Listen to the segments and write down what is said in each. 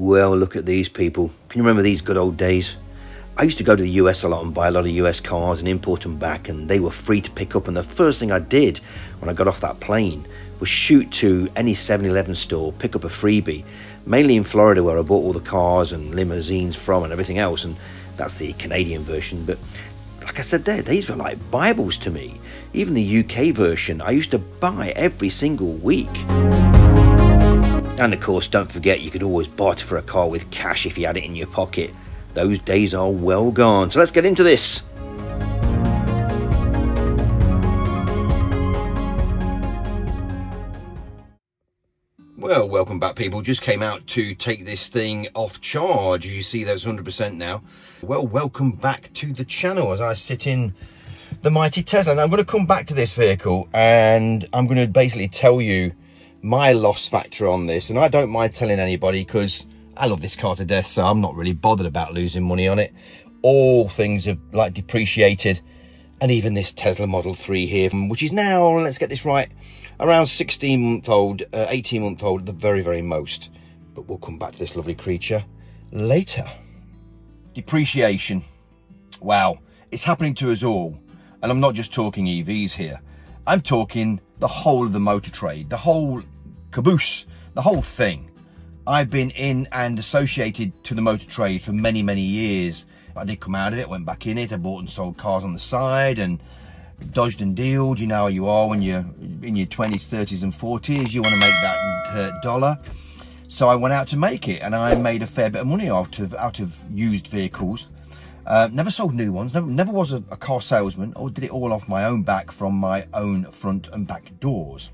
Well, look at these people. Can you remember these good old days? I used to go to the US a lot and buy a lot of US cars and import them back, and they were free to pick up. And the first thing I did when I got off that plane was shoot to any 7 Eleven store, pick up a freebie, mainly in Florida where I bought all the cars and limousines from and everything else. And that's the Canadian version. But like I said there, these were like Bibles to me. Even the UK version, I used to buy every single week. And of course, don't forget you could always barter for a car with cash if you had it in your pocket. Those days are well gone. So let's get into this. Well, welcome back people. Just came out to take this thing off charge. You see that's 100% now. Well, welcome back to the channel as I sit in the mighty Tesla. And I'm going to come back to this vehicle and I'm going to basically tell you my loss factor on this. And I don't mind telling anybody because I love this car to death, so I'm not really bothered about losing money on it. All things have like depreciated. And even this Tesla Model 3 here, which is now, let's get this right, around 16 month old, uh, 18 month old at the very, very most. But we'll come back to this lovely creature later. Depreciation. Wow, it's happening to us all. And I'm not just talking EVs here. I'm talking the whole of the motor trade, the whole caboose, the whole thing. I've been in and associated to the motor trade for many, many years. I did come out of it, went back in it. I bought and sold cars on the side and dodged and dealed. You know how you are when you're in your 20s, 30s and 40s. You want to make that dollar. So I went out to make it and I made a fair bit of money out of, out of used vehicles. Uh, never sold new ones, never, never was a, a, car salesman or did it all off my own back from my own front and back doors.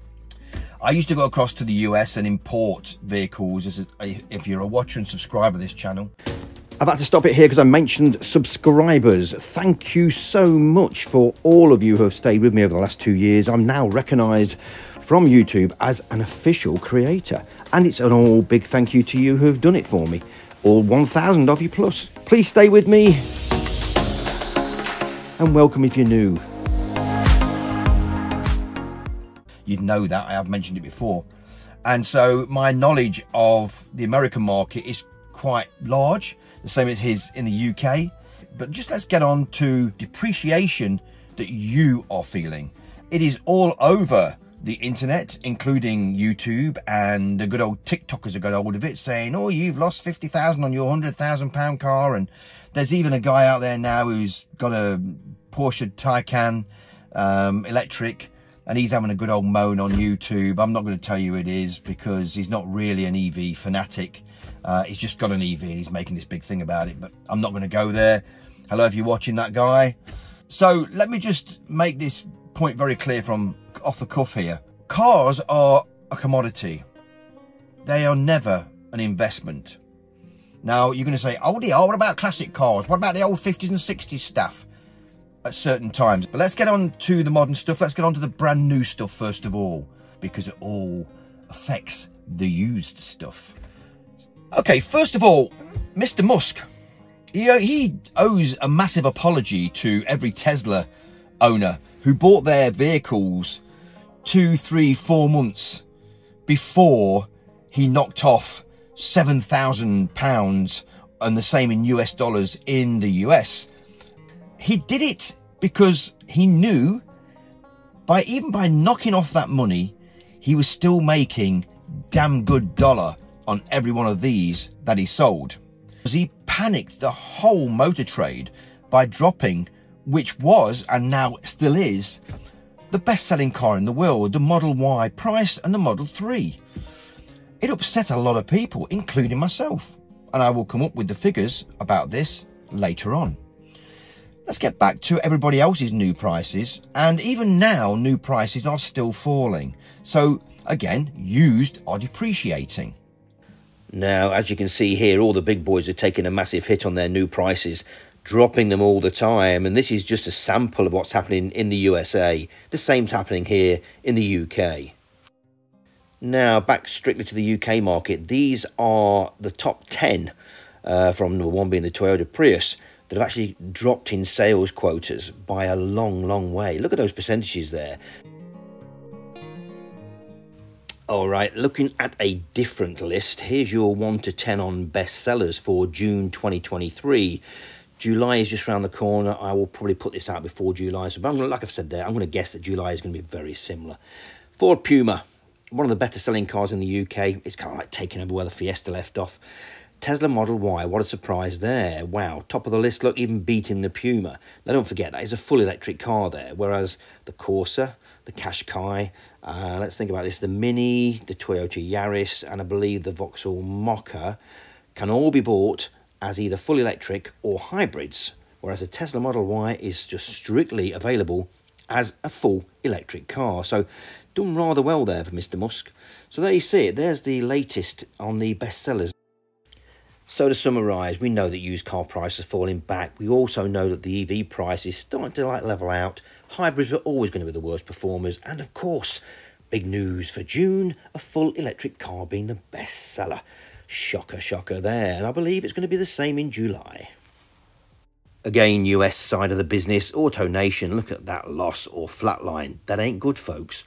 I used to go across to the US and import vehicles as a, if you're a watcher and subscriber of this channel. I've had to stop it here because I mentioned subscribers. Thank you so much for all of you who have stayed with me over the last two years. I'm now recognised from YouTube as an official creator. And it's an all big thank you to you who have done it for me. All 1,000 of you plus. Please stay with me and welcome if you're new. You'd know that, I have mentioned it before. And so my knowledge of the American market is quite large, the same as his in the UK. But just let's get on to depreciation that you are feeling. It is all over the internet, including YouTube and the good old TikTokers have got hold of it saying, oh, you've lost 50,000 on your 100,000 pound car. And there's even a guy out there now who's got a Porsche Taycan um, electric and he's having a good old moan on YouTube. I'm not going to tell you it is because he's not really an EV fanatic. Uh, he's just got an EV and he's making this big thing about it, but I'm not going to go there. Hello, if you're watching that guy. So let me just make this point very clear from off the cuff here. Cars are a commodity. They are never an investment. Now, you're going to say, oh dear, what about classic cars? What about the old 50s and 60s stuff at certain times? But let's get on to the modern stuff. Let's get on to the brand new stuff first of all, because it all affects the used stuff. Okay, first of all, Mr. Musk. He, uh, he owes a massive apology to every Tesla owner who bought their vehicles two, three, four months before he knocked off £7,000 and the same in US dollars in the US. He did it because he knew by even by knocking off that money, he was still making damn good dollar on every one of these that he sold. Because He panicked the whole motor trade by dropping, which was and now still is, the best-selling car in the world, the Model Y price and the Model 3. It upset a lot of people, including myself, and I will come up with the figures about this later on. Let's get back to everybody else's new prices, and even now new prices are still falling. So again, used are depreciating. Now, as you can see here, all the big boys are taking a massive hit on their new prices dropping them all the time. And this is just a sample of what's happening in the USA. The same's happening here in the UK. Now, back strictly to the UK market, these are the top 10 uh, from number one being the Toyota Prius that have actually dropped in sales quotas by a long, long way. Look at those percentages there. All right, looking at a different list, here's your 1 to 10 on bestsellers for June 2023. July is just around the corner. I will probably put this out before July. So, but I'm gonna, like I've said there, I'm going to guess that July is going to be very similar. Ford Puma, one of the better selling cars in the UK. It's kind of like taking over where the Fiesta left off. Tesla Model Y, what a surprise there. Wow, top of the list, look, even beating the Puma. Now don't forget, that is a full electric car there, whereas the Corsa, the Qashqai, uh, let's think about this, the Mini, the Toyota Yaris, and I believe the Vauxhall Mokka can all be bought as either full electric or hybrids, whereas the Tesla Model Y is just strictly available as a full electric car. So done rather well there for Mr. Musk. So there you see it, there's the latest on the bestsellers. So to summarise, we know that used car prices are falling back. We also know that the EV price is starting to like level out. Hybrids are always going to be the worst performers. And of course, big news for June, a full electric car being the bestseller. Shocker, shocker there. And I believe it's going to be the same in July. Again, US side of the business, AutoNation, look at that loss or flatline. That ain't good, folks.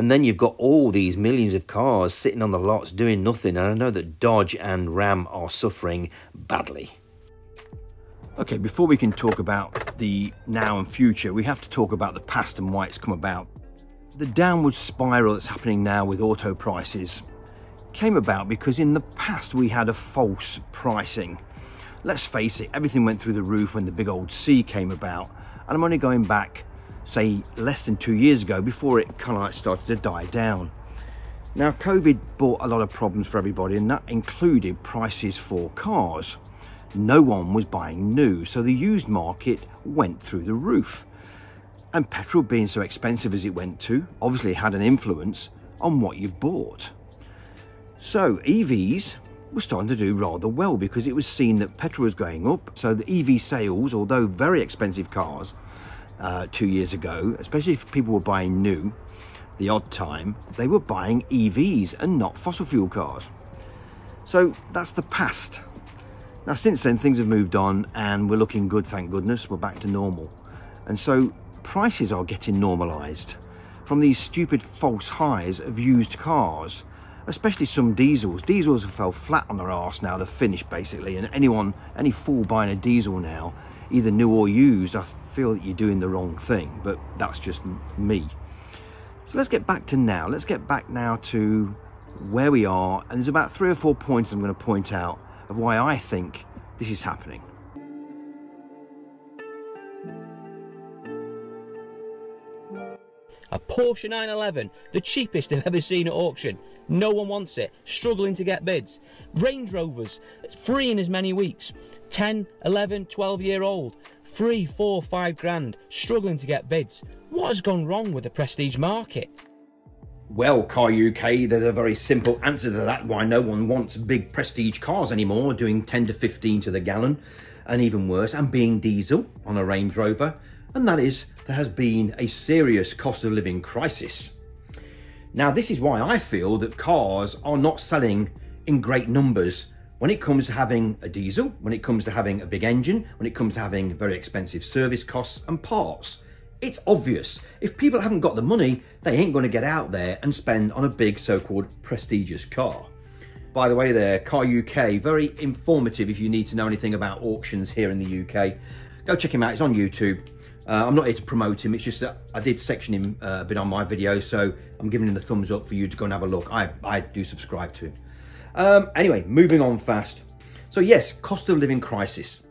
And then you've got all these millions of cars sitting on the lots doing nothing. And I know that Dodge and Ram are suffering badly. Okay, before we can talk about the now and future, we have to talk about the past and why it's come about. The downward spiral that's happening now with auto prices came about because in the past we had a false pricing. Let's face it, everything went through the roof when the big old C came about. And I'm only going back say less than two years ago before it kind of like started to die down. Now COVID brought a lot of problems for everybody and that included prices for cars. No one was buying new so the used market went through the roof. And petrol being so expensive as it went to obviously had an influence on what you bought. So EVs were starting to do rather well because it was seen that petrol was going up. So the EV sales, although very expensive cars, uh, two years ago, especially if people were buying new, the odd time, they were buying EVs and not fossil fuel cars. So that's the past. Now, since then, things have moved on and we're looking good, thank goodness. We're back to normal. And so prices are getting normalised from these stupid false highs of used cars, especially some diesels. Diesels have fell flat on their arse now, they're finished basically. And anyone, any fool buying a diesel now either new or used, I feel that you're doing the wrong thing, but that's just me. So let's get back to now. Let's get back now to where we are. And there's about three or four points I'm going to point out of why I think this is happening. A Porsche 911, the cheapest I've ever seen at auction. No one wants it, struggling to get bids. Range Rovers, free in as many weeks. 10, 11, 12 year old, three, four, five grand, struggling to get bids. What has gone wrong with the prestige market? Well, Car UK, there's a very simple answer to that why no one wants big prestige cars anymore, doing 10 to 15 to the gallon, and even worse, and being diesel on a Range Rover, and that is there has been a serious cost of living crisis. Now, this is why I feel that cars are not selling in great numbers when it comes to having a diesel, when it comes to having a big engine, when it comes to having very expensive service costs and parts, it's obvious. If people haven't got the money, they ain't going to get out there and spend on a big so-called prestigious car. By the way there, Car UK, very informative if you need to know anything about auctions here in the UK. Go check him out, he's on YouTube. Uh, I'm not here to promote him, it's just that I did section him uh, a bit on my video, so I'm giving him the thumbs up for you to go and have a look. I, I do subscribe to him. Um, anyway, moving on fast. So yes, cost of living crisis.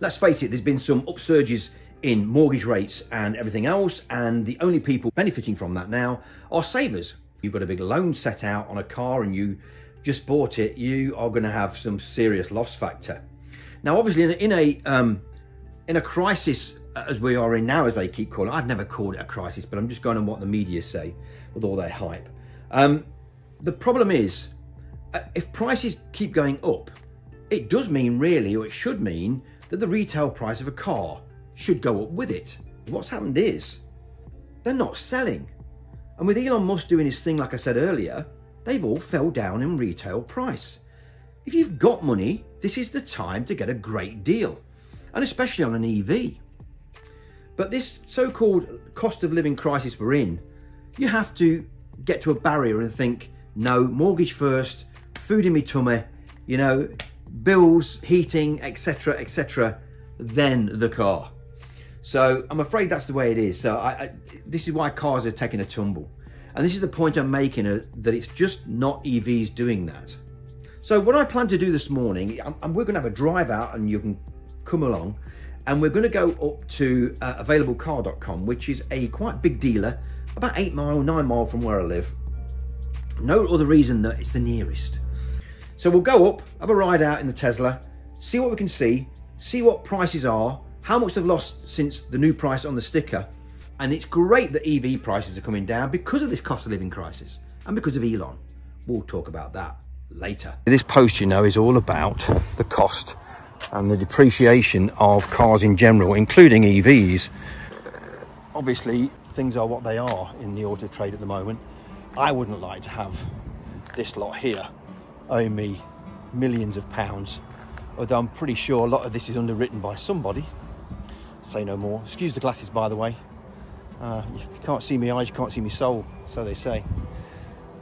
Let's face it, there's been some upsurges in mortgage rates and everything else, and the only people benefiting from that now are savers. You've got a big loan set out on a car and you just bought it, you are going to have some serious loss factor. Now, obviously, in a, in a, um, in a crisis as we are in now, as they keep calling it, I've never called it a crisis, but I'm just going on what the media say with all their hype. Um, the problem is uh, if prices keep going up, it does mean really, or it should mean, that the retail price of a car should go up with it. What's happened is, they're not selling. And with Elon Musk doing his thing, like I said earlier, they've all fell down in retail price. If you've got money, this is the time to get a great deal, and especially on an EV. But this so-called cost of living crisis we're in, you have to get to a barrier and think, No, mortgage first, food in my tummy, you know, bills, heating, etc., etc., then the car. So I'm afraid that's the way it is. So I, I, this is why cars are taking a tumble. And this is the point I'm making, uh, that it's just not EVs doing that. So what I plan to do this morning, I'm, we're going to have a drive out and you can come along and we're going to go up to uh, availablecar.com, which is a quite big dealer, about eight mile, nine mile from where I live. No other reason that it's the nearest. So we'll go up, have a ride out in the Tesla, see what we can see, see what prices are, how much they've lost since the new price on the sticker. And it's great that EV prices are coming down because of this cost of living crisis and because of Elon. We'll talk about that later. This post, you know, is all about the cost and the depreciation of cars in general, including EVs. Obviously, things are what they are in the auto trade at the moment. I wouldn't like to have this lot here owe me millions of pounds, although I'm pretty sure a lot of this is underwritten by somebody. Say no more. Excuse the glasses, by the way. Uh, you can't see my eyes, you can't see my soul, so they say.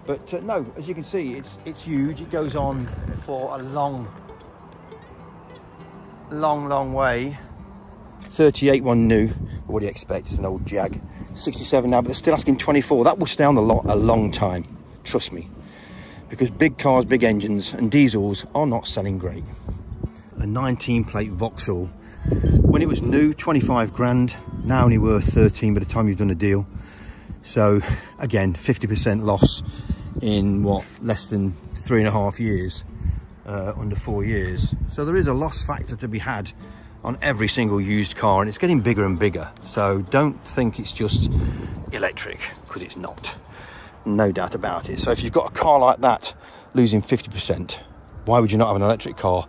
But uh, no, as you can see, it's it's huge. It goes on for a long, long, long way. 38 one new. What do you expect? It's an old Jag. 67 now, but they're still asking 24. That will stay on the lot a long time. Trust me. Because big cars, big engines and diesels are not selling great. A 19 plate Vauxhall. When it was new, 25 grand. Now only worth 13 by the time you've done a deal. So again, 50% loss in what, less than three and a half years, uh, under four years. So there is a loss factor to be had on every single used car and it's getting bigger and bigger. So don't think it's just electric because it's not, no doubt about it. So if you've got a car like that losing 50%, why would you not have an electric car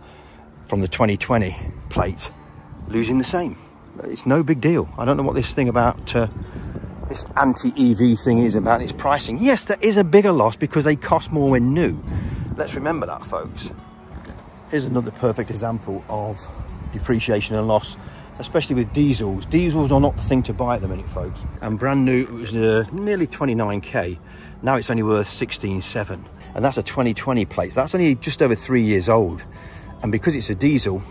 from the 2020 plate losing the same? It's no big deal. I don't know what this thing about uh, this anti-EV thing is about its pricing. Yes, there is a bigger loss because they cost more when new. Let's remember that, folks. Here's another perfect example of depreciation and loss, especially with diesels. Diesels are not the thing to buy at the minute, folks. And brand new, it was uh, nearly 29k. Now it's only worth 16.7. And that's a 2020 plate. That's only just over three years old. And because it's a diesel,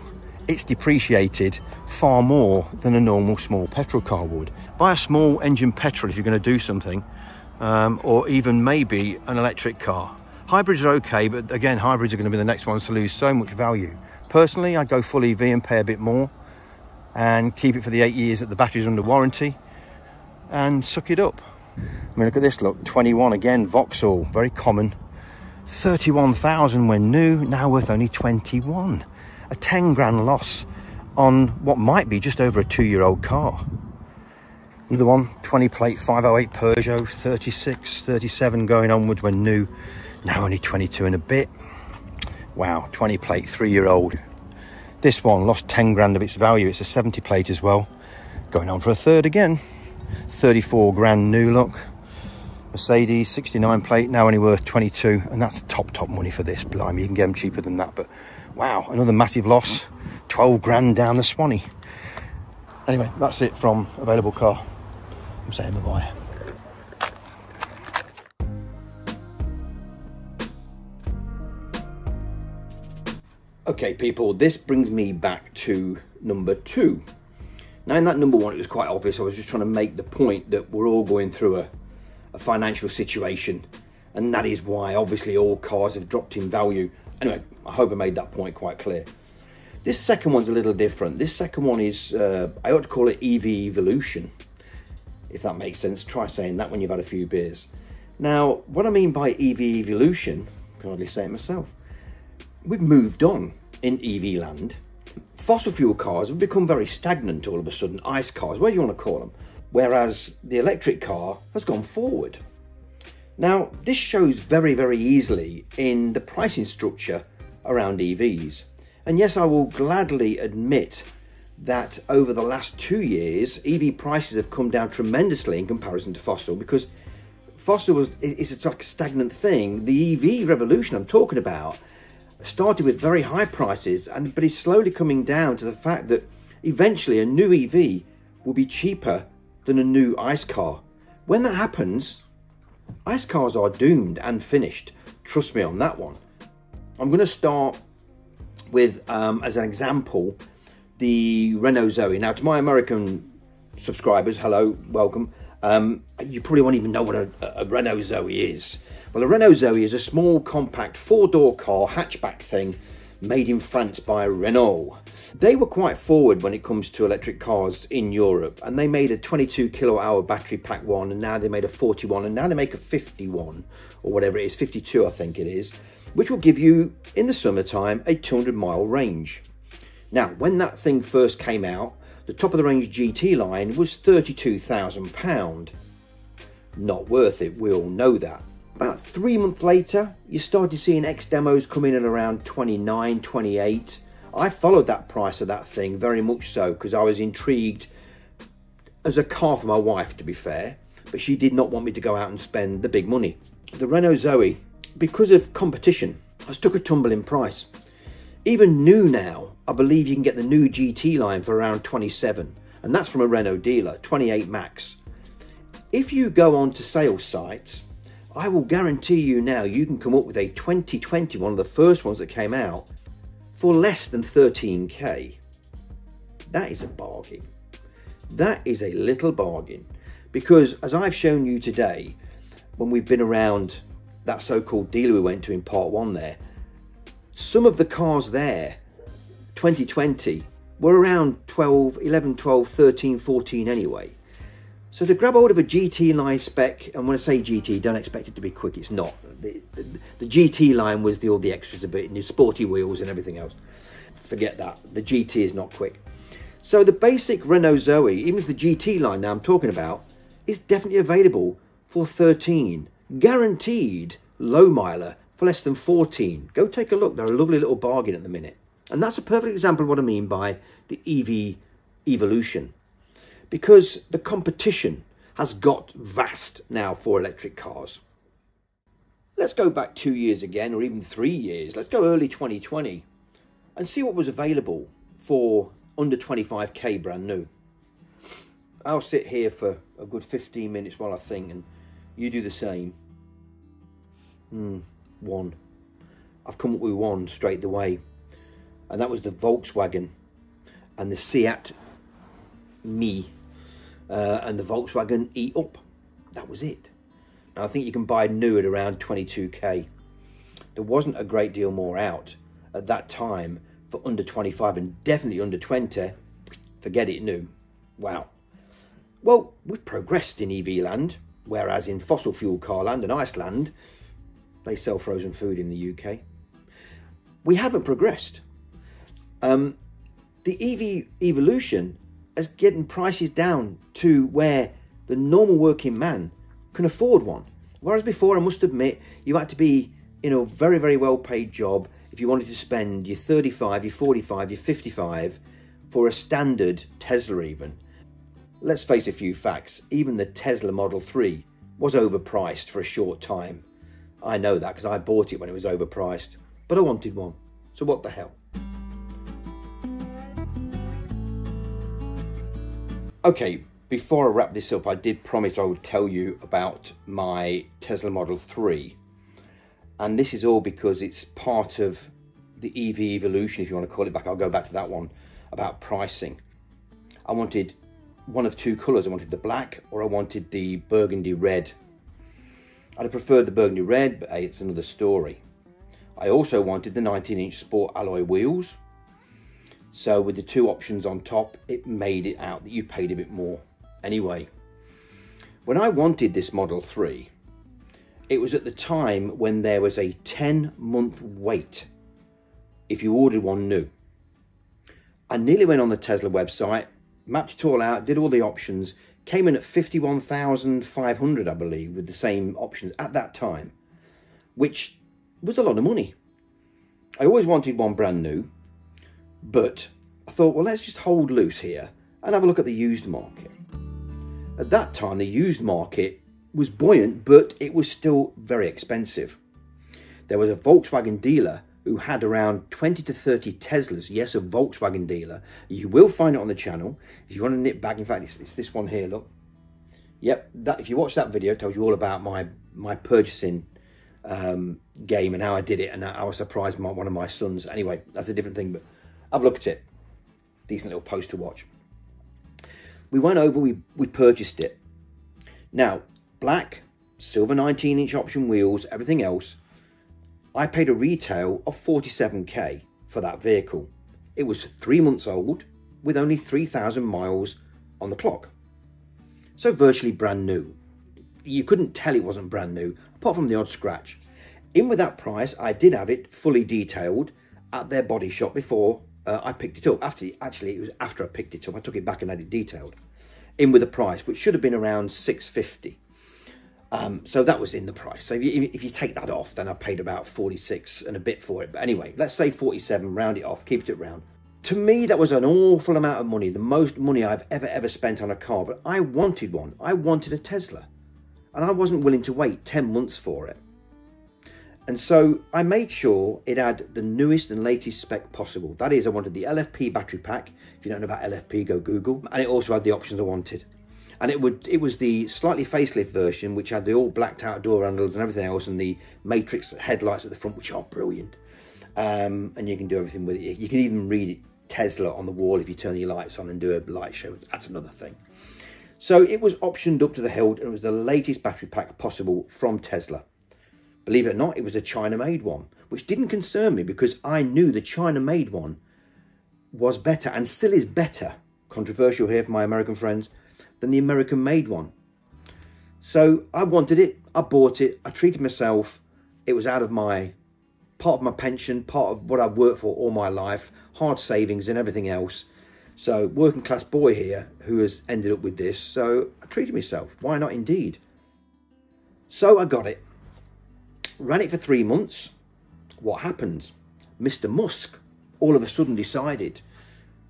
it's depreciated far more than a normal small petrol car would. Buy a small engine petrol if you're going to do something, um, or even maybe an electric car. Hybrids are okay, but again, hybrids are going to be the next ones to lose so much value. Personally, I'd go full EV and pay a bit more and keep it for the eight years that the battery's under warranty and suck it up. I mean, look at this, look, 21 again, Vauxhall, very common. 31,000 when new, now worth only 21 a 10 grand loss on what might be just over a two year old car. Another one, 20 plate 508 Peugeot, 36, 37 going onward when new, now only 22 and a bit. Wow, 20 plate, three year old. This one lost 10 grand of its value. It's a 70 plate as well. Going on for a third again. 34 grand new look. Mercedes 69 plate, now only worth 22. And that's top, top money for this. Blimey, you can get them cheaper than that. But Wow, another massive loss. 12 grand down the Swanee. Anyway, that's it from Available Car. I'm saying bye-bye. Okay, people, this brings me back to number two. Now, in that number one, it was quite obvious. I was just trying to make the point that we're all going through a, a financial situation, and that is why, obviously, all cars have dropped in value Anyway, I hope I made that point quite clear. This second one's a little different. This second one is, uh, I ought to call it EV evolution, if that makes sense. Try saying that when you've had a few beers. Now, what I mean by EV evolution, I can hardly say it myself. We've moved on in EV land. Fossil fuel cars have become very stagnant all of a sudden, ICE cars, whatever you want to call them. Whereas the electric car has gone forward. Now, this shows very, very easily in the pricing structure around EVs. And yes, I will gladly admit that over the last two years, EV prices have come down tremendously in comparison to fossil because fossil was is like a stagnant thing. The EV revolution I'm talking about started with very high prices, and but is slowly coming down to the fact that eventually a new EV will be cheaper than a new ICE car. When that happens, ICE cars are doomed and finished. Trust me on that one. I'm going to start with, um, as an example, the Renault Zoe. Now, to my American subscribers, hello, welcome. Um, you probably won't even know what a, a Renault Zoe is. Well, a Renault Zoe is a small, compact, four-door car, hatchback thing, made in France by Renault. They were quite forward when it comes to electric cars in Europe, and they made a 22 kilowatt hour battery pack one, and now they made a 41, and now they make a 51, or whatever it is, 52 I think it is, which will give you, in the summertime, a 200 mile range. Now, when that thing first came out, the top of the range GT line was £32,000. Not worth it, we all know that. About three months later, you started seeing X demos come in at around 29, 28. I followed that price of that thing very much so because I was intrigued as a car for my wife, to be fair, but she did not want me to go out and spend the big money. The Renault Zoe, because of competition, has took a tumble in price. Even new now, I believe you can get the new GT line for around 27, and that's from a Renault dealer, 28 max. If you go on to sales sites, I will guarantee you now you can come up with a 2020, one of the first ones that came out, for less than 13k. That is a bargain. That is a little bargain. Because as I've shown you today, when we've been around that so-called dealer we went to in part one there, some of the cars there 2020 were around 12, 11, 12, 13, 14 anyway. So to grab hold of a GT line spec, and when I say GT, don't expect it to be quick, it's not. The, the, the GT line was the, all the extras a bit, and the sporty wheels and everything else. Forget that, the GT is not quick. So the basic Renault Zoe, even if the GT line now I'm talking about, is definitely available for 13. Guaranteed low miler for less than 14. Go take a look, they're a lovely little bargain at the minute. And that's a perfect example of what I mean by the EV evolution. Because the competition has got vast now for electric cars. Let's go back two years again, or even three years. Let's go early 2020 and see what was available for under 25k brand new. I'll sit here for a good 15 minutes while I think, and you do the same. Hmm, one. I've come up with one straight away and that was the Volkswagen and the Seat Mii uh, and the Volkswagen E-Up. That was it. I think you can buy new at around 22k. There wasn't a great deal more out at that time for under 25 and definitely under 20. Forget it new. Wow. Well, we've progressed in EV land, whereas in fossil fuel car land and Iceland, they sell frozen food in the UK. We haven't progressed. Um, the EV evolution is getting prices down to where the normal working man can afford one. Whereas before, I must admit, you had to be in a very, very well paid job if you wanted to spend your 35, your 45, your 55 for a standard Tesla even. Let's face a few facts, even the Tesla Model 3 was overpriced for a short time. I know that because I bought it when it was overpriced, but I wanted one. So what the hell? Okay, before I wrap this up, I did promise I would tell you about my Tesla Model 3. And this is all because it's part of the EV evolution, if you want to call it back. I'll go back to that one about pricing. I wanted one of two colours. I wanted the black or I wanted the burgundy red. I'd have preferred the burgundy red, but hey, it's another story. I also wanted the 19 inch sport alloy wheels so with the two options on top, it made it out that you paid a bit more. Anyway, when I wanted this Model 3, it was at the time when there was a 10 month wait if you ordered one new. I nearly went on the Tesla website, mapped it all out, did all the options, came in at 51,500 I believe with the same options at that time, which was a lot of money. I always wanted one brand new but I thought, well, let's just hold loose here and have a look at the used market. At that time, the used market was buoyant, but it was still very expensive. There was a Volkswagen dealer who had around 20 to 30 Teslas. Yes, a Volkswagen dealer. You will find it on the channel. If you want to nip back, in fact, it's, it's this one here, look. Yep, that if you watch that video, it tells you all about my, my purchasing um, game and how I did it and how I surprised my, one of my sons. Anyway, that's a different thing, but have a look at it. Decent little post to watch. We went over, we, we purchased it. Now, black, silver 19 inch option wheels, everything else. I paid a retail of 47k for that vehicle. It was three months old with only 3,000 miles on the clock. So virtually brand new. You couldn't tell it wasn't brand new, apart from the odd scratch. In with that price, I did have it fully detailed at their body shop before uh, I picked it up. After Actually, it was after I picked it up. I took it back and had it detailed. In with the price, which should have been around 650 um, so that was in the price. So if you, if you, take that off, then I paid about 46 and a bit for it. But anyway, let's say 47, round it off, keep it round to me that was an awful amount of money the most money i've ever ever spent on a car but i wanted one i wanted a tesla and i wasn't willing to wait 10 months for it and so i made sure it had the newest and latest spec possible that is i wanted the lfp battery pack if you don't know about lfp go google and it also had the options i wanted and it would it was the slightly facelift version which had the all blacked out door handles and everything else and the matrix headlights at the front which are brilliant um, and you can do everything with it you can even read it Tesla on the wall if you turn your lights on and do a light show. That's another thing. So it was optioned up to the hilt and it was the latest battery pack possible from Tesla. Believe it or not, it was a China-made one, which didn't concern me because I knew the China-made one was better and still is better, controversial here for my American friends, than the American-made one. So I wanted it, I bought it, I treated myself, it was out of my, part of my pension, part of what I've worked for all my life hard savings and everything else. So working class boy here who has ended up with this. So I treated myself. Why not indeed? So I got it. Ran it for three months. What happened? Mr. Musk all of a sudden decided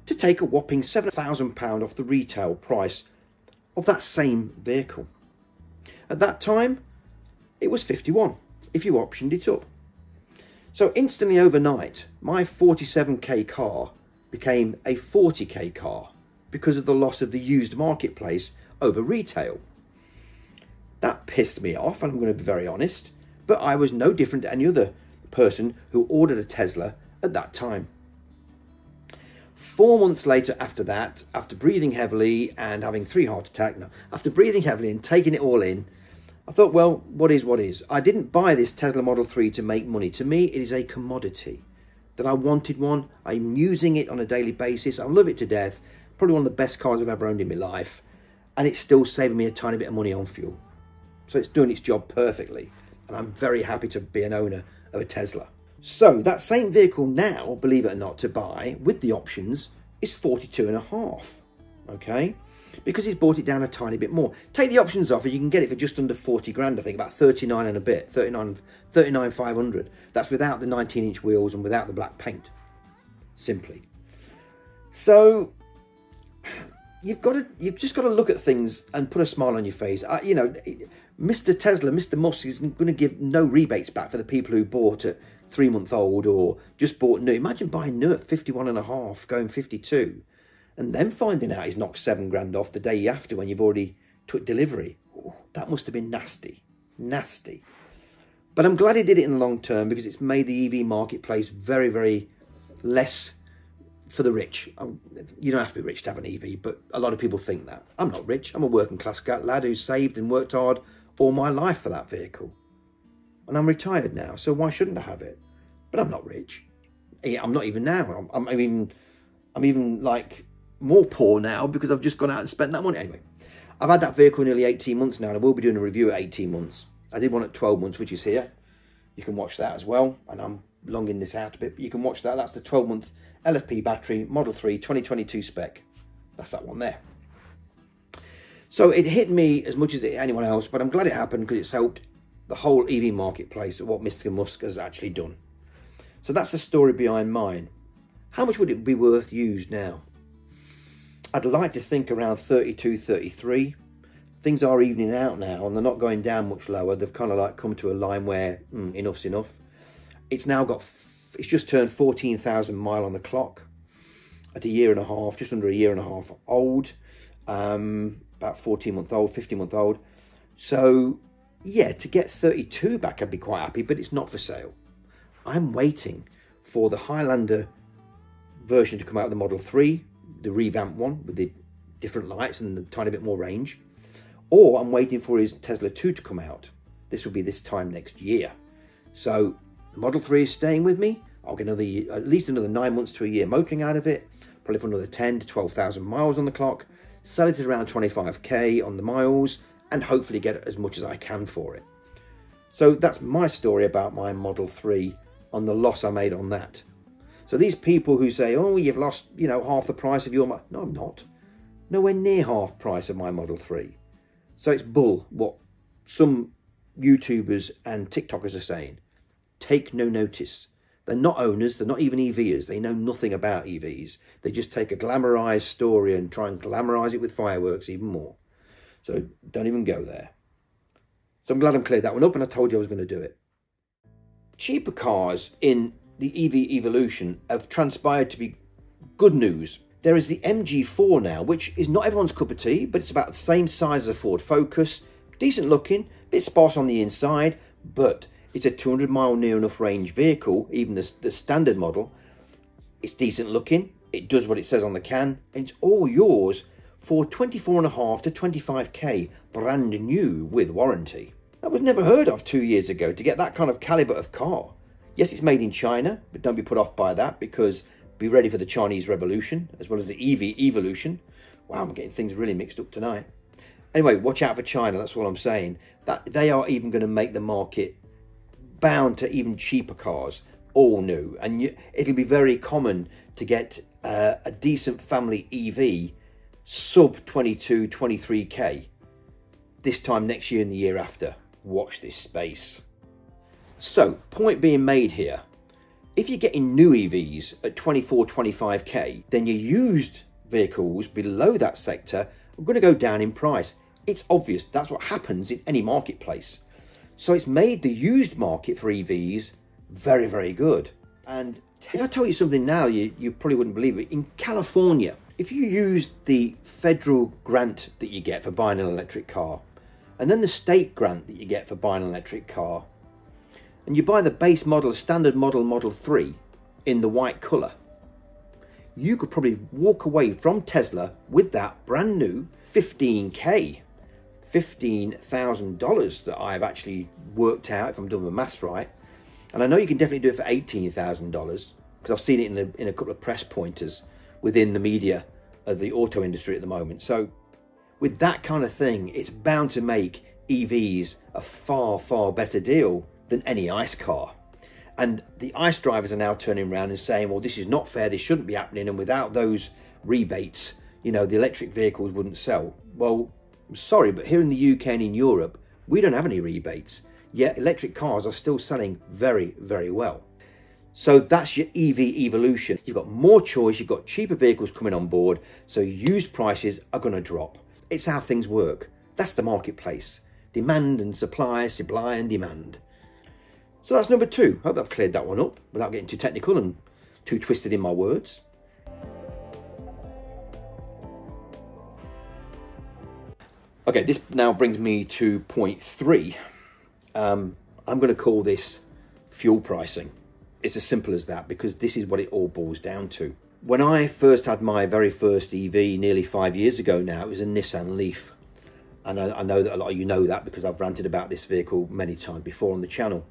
to take a whopping £7,000 off the retail price of that same vehicle. At that time, it was 51 if you optioned it up. So instantly overnight, my 47k car became a 40k car because of the loss of the used marketplace over retail. That pissed me off, and I'm going to be very honest, but I was no different to any other person who ordered a Tesla at that time. Four months later, after that, after breathing heavily and having three heart attacks, no, after breathing heavily and taking it all in, I thought, well, what is what is? I didn't buy this Tesla Model 3 to make money. To me, it is a commodity. That I wanted one. I'm using it on a daily basis. I love it to death. Probably one of the best cars I've ever owned in my life. And it's still saving me a tiny bit of money on fuel. So it's doing its job perfectly. And I'm very happy to be an owner of a Tesla. So that same vehicle now, believe it or not, to buy with the options is 42 and a half. Okay because he's bought it down a tiny bit more. Take the options off and you can get it for just under 40 grand, I think, about 39 and a bit, 39, 39 500. That's without the 19 inch wheels and without the black paint, simply. So you've got to, you've just got to look at things and put a smile on your face. I, you know, Mr. Tesla, Mr. Musk is going to give no rebates back for the people who bought at three month old or just bought new. Imagine buying new at 51 and a half, going 52 and then finding out he's knocked seven grand off the day after when you've already took delivery. Ooh, that must have been nasty, nasty. But I'm glad he did it in the long term because it's made the EV marketplace very, very less for the rich. Um, you don't have to be rich to have an EV, but a lot of people think that. I'm not rich. I'm a working class lad who's saved and worked hard all my life for that vehicle. And I'm retired now, so why shouldn't I have it? But I'm not rich. I'm not even now. I'm, I'm even, I'm even like more poor now because I've just gone out and spent that money. Anyway, I've had that vehicle nearly 18 months now and I will be doing a review at 18 months. I did one at 12 months, which is here. You can watch that as well. And I'm longing this out a bit, but you can watch that. That's the 12 month LFP battery, Model 3, 2022 spec. That's that one there. So it hit me as much as anyone else, but I'm glad it happened because it's helped the whole EV marketplace at what Mr. Musk has actually done. So that's the story behind mine. How much would it be worth used now? I'd like to think around 32, 33. Things are evening out now and they're not going down much lower. They've kind of like come to a line where mm, enough's enough. It's now got, it's just turned 14,000 mile on the clock at a year and a half, just under a year and a half old, um, about 14 month old, 15 month old. So yeah, to get 32 back, I'd be quite happy, but it's not for sale. I'm waiting for the Highlander version to come out of the Model 3, the revamped one with the different lights and a tiny bit more range. Or I'm waiting for his Tesla 2 to come out. This will be this time next year. So the Model 3 is staying with me. I'll get another at least another nine months to a year motoring out of it. Probably put another 10 to 12,000 miles on the clock. Sell it at around 25k on the miles and hopefully get as much as I can for it. So that's my story about my Model 3 on the loss I made on that. So these people who say, oh, you've lost, you know, half the price of your... No, I'm not. Nowhere near half price of my Model 3. So it's bull what some YouTubers and TikTokers are saying. Take no notice. They're not owners, they're not even EVers, they know nothing about EVs. They just take a glamorized story and try and glamorize it with fireworks even more. So don't even go there. So I'm glad I'm cleared that one up and I told you I was going to do it. Cheaper cars in the EV evolution have transpired to be good news. There is the MG4 now, which is not everyone's cup of tea, but it's about the same size as a Ford Focus. Decent looking, a bit sparse on the inside, but it's a 200 mile near enough range vehicle, even the, the standard model. It's decent looking, it does what it says on the can, and it's all yours for 24.5 to 25k brand new with warranty. That was never heard of two years ago to get that kind of caliber of car. Yes, it's made in China, but don't be put off by that because be ready for the Chinese revolution as well as the EV evolution. Wow, I'm getting things really mixed up tonight. Anyway, watch out for China, that's all I'm saying. That they are even going to make the market bound to even cheaper cars, all new. And you, it'll be very common to get uh, a decent family EV sub 22, 23k this time next year and the year after. Watch this space. So, point being made here, if you're getting new EVs at 24, 25k, then your used vehicles below that sector are going to go down in price. It's obvious, that's what happens in any marketplace. So it's made the used market for EVs very, very good. And if I tell you something now, you, you probably wouldn't believe it. In California, if you use the federal grant that you get for buying an electric car, and then the state grant that you get for buying an electric car, and you buy the base model, standard model, Model 3 in the white colour, you could probably walk away from Tesla with that brand new 15k, $15,000 that I've actually worked out if I'm doing the maths right. And I know you can definitely do it for $18,000 because I've seen it in a, in a couple of press pointers within the media of the auto industry at the moment. So with that kind of thing, it's bound to make EVs a far, far better deal than any ICE car. And the ICE drivers are now turning around and saying, well, this is not fair, this shouldn't be happening. And without those rebates, you know, the electric vehicles wouldn't sell. Well, sorry, but here in the UK and in Europe, we don't have any rebates. Yet electric cars are still selling very, very well. So that's your EV evolution. You've got more choice, you've got cheaper vehicles coming on board, so used prices are going to drop. It's how things work. That's the marketplace. Demand and supply, supply and demand. So that's number two. Hope I've cleared that one up without getting too technical and too twisted in my words. Okay, this now brings me to point three. Um, I'm going to call this fuel pricing. It's as simple as that because this is what it all boils down to. When I first had my very first EV nearly five years ago now, it was a Nissan Leaf. And I, I know that a lot of you know that because I've ranted about this vehicle many times before on the channel.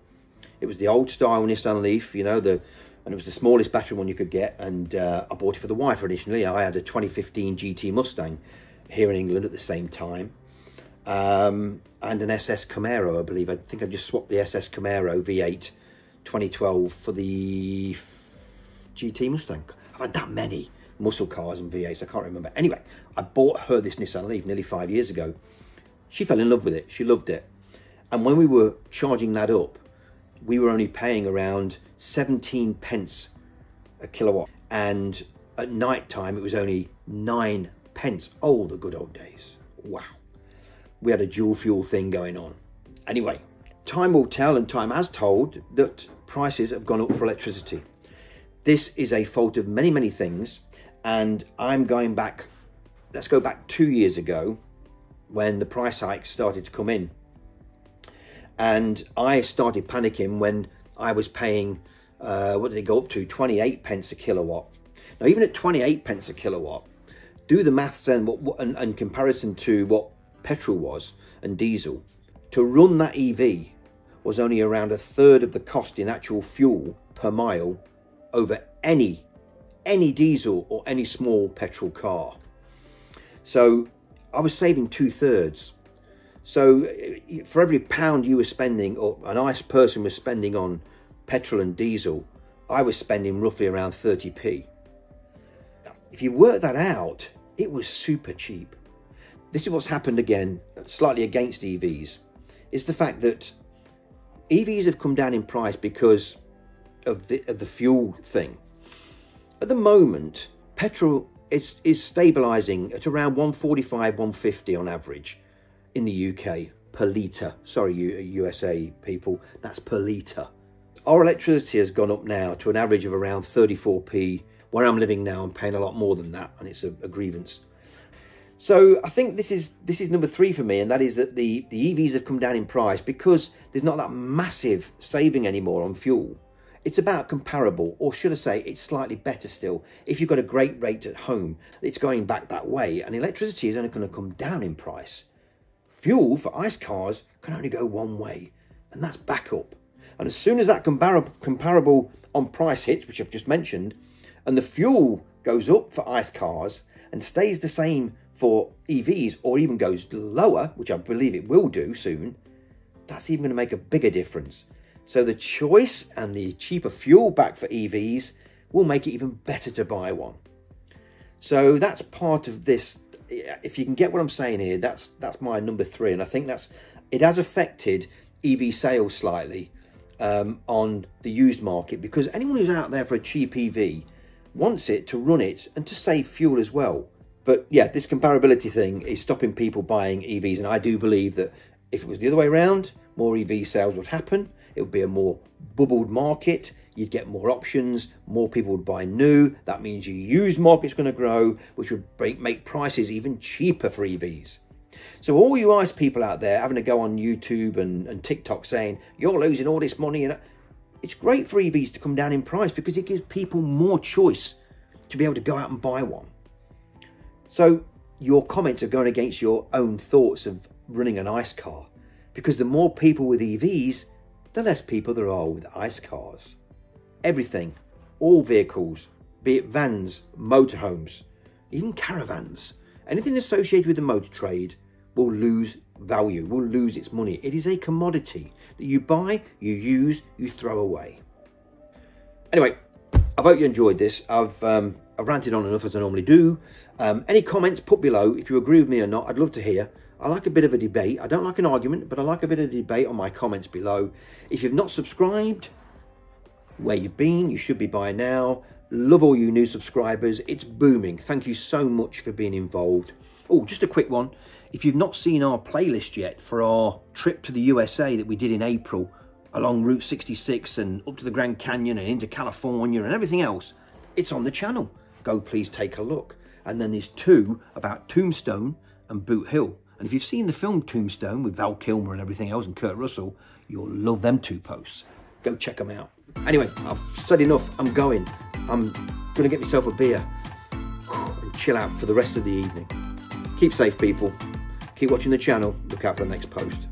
It was the old style Nissan Leaf, you know, the and it was the smallest battery one you could get. And uh, I bought it for the wife originally. I had a 2015 GT Mustang here in England at the same time. Um, and an SS Camaro, I believe. I think I just swapped the SS Camaro V8 2012 for the GT Mustang. I've had that many muscle cars and V8s, I can't remember. Anyway, I bought her this Nissan Leaf nearly five years ago. She fell in love with it, she loved it. And when we were charging that up, we were only paying around 17 pence a kilowatt. And at night time, it was only nine pence. Oh, the good old days. Wow. We had a dual fuel thing going on. Anyway, Time will tell, and time has told, that prices have gone up for electricity. This is a fault of many, many things, and I'm going back, let's go back two years ago when the price hikes started to come in. And I started panicking when I was paying, uh, what did it go up to? 28 pence a kilowatt. Now, even at 28 pence a kilowatt, do the maths then what, and, and comparison to what petrol was and diesel. To run that EV was only around a third of the cost in actual fuel per mile over any any diesel or any small petrol car. So I was saving two thirds. So for every pound you were spending, or an ICE person was spending on petrol and diesel, I was spending roughly around 30p. If you work that out, it was super cheap. This is what's happened again, slightly against EVs, is the fact that EVs have come down in price because of the, of the fuel thing. At the moment, petrol is, is stabilising at around 145, 150 on average in the UK per litre. Sorry, USA people, that's per litre. Our electricity has gone up now to an average of around 34p. Where I'm living now, I'm paying a lot more than that, and it's a, a grievance. So I think this is this is number three for me, and that is that the, the EVs have come down in price because there's not that massive saving anymore on fuel. It's about comparable, or should I say, it's slightly better still. If you've got a great rate at home, it's going back that way, and electricity is only going to come down in price. Fuel for ICE cars can only go one way, and that's back up. And as soon as that comparable, comparable on price hits, which I've just mentioned, and the fuel goes up for ICE cars and stays the same for EVs or even goes lower, which I believe it will do soon, that's even going to make a bigger difference. So the choice and the cheaper fuel back for EVs will make it even better to buy one. So that's part of this. If you can get what I'm saying here, that's that's my number three, and I think that's it has affected EV sales slightly um, on the used market because anyone who's out there for a cheap EV wants it to run it and to save fuel as well. But yeah, this comparability thing is stopping people buying EVs, and I do believe that if it was the other way around, more EV sales would happen. It would be a more bubbled market. You'd get more options. More people would buy new. That means your used market's going to grow, which would make prices even cheaper for EVs. So all you ICE people out there having to go on YouTube and, and TikTok saying you're losing all this money, and uh, it's great for EVs to come down in price because it gives people more choice to be able to go out and buy one. So your comments are going against your own thoughts of running an ICE car because the more people with EVs, the less people there are with ICE cars. Everything, all vehicles, be it vans, motorhomes, even caravans, anything associated with the motor trade will lose value, will lose its money. It is a commodity that you buy, you use, you throw away. Anyway, I hope you enjoyed this. I've um, I've ranted on enough as I normally do. Um, any comments put below if you agree with me or not. I'd love to hear. I like a bit of a debate. I don't like an argument, but I like a bit of a debate on my comments below. If you've not subscribed, where you've been, you should be by now. Love all you new subscribers. It's booming. Thank you so much for being involved. Oh, just a quick one. If you've not seen our playlist yet for our trip to the USA that we did in April, along Route 66 and up to the Grand Canyon and into California and everything else, it's on the channel. Go please take a look. And then there's two about Tombstone and Boot Hill. And if you've seen the film Tombstone with Val Kilmer and everything else and Kurt Russell, you'll love them two posts. Go check them out. Anyway, I've said enough. I'm going. I'm going to get myself a beer and chill out for the rest of the evening. Keep safe, people. Keep watching the channel. Look out for the next post.